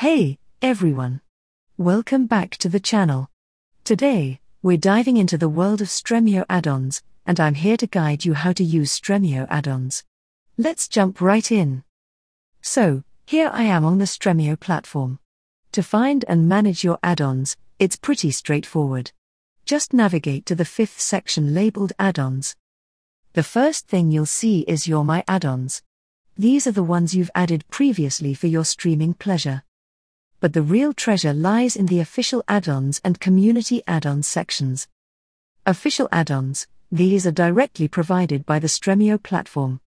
Hey, everyone! Welcome back to the channel. Today, we're diving into the world of Stremio add ons, and I'm here to guide you how to use Stremio add ons. Let's jump right in. So, here I am on the Stremio platform. To find and manage your add ons, it's pretty straightforward. Just navigate to the fifth section labeled Add ons. The first thing you'll see is your My Add ons. These are the ones you've added previously for your streaming pleasure. But the real treasure lies in the official add ons and community add ons sections. Official add ons, these are directly provided by the Stremio platform.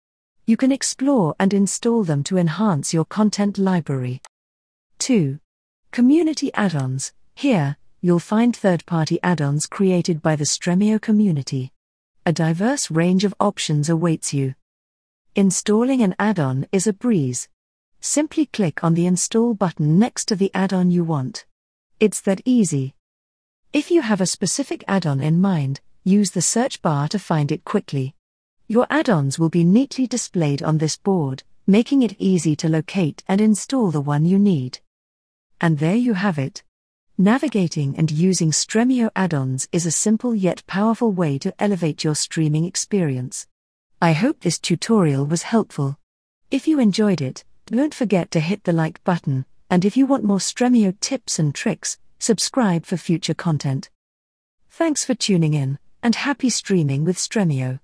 You can explore and install them to enhance your content library. 2. Community add ons. Here, you'll find third party add ons created by the Stremio community. A diverse range of options awaits you. Installing an add on is a breeze. Simply click on the Install button next to the add on you want. It's that easy. If you have a specific add on in mind, use the search bar to find it quickly. Your add ons will be neatly displayed on this board, making it easy to locate and install the one you need. And there you have it. Navigating and using Stremio add ons is a simple yet powerful way to elevate your streaming experience. I hope this tutorial was helpful. If you enjoyed it, don't forget to hit the like button, and if you want more Stremio tips and tricks, subscribe for future content. Thanks for tuning in, and happy streaming with Stremio.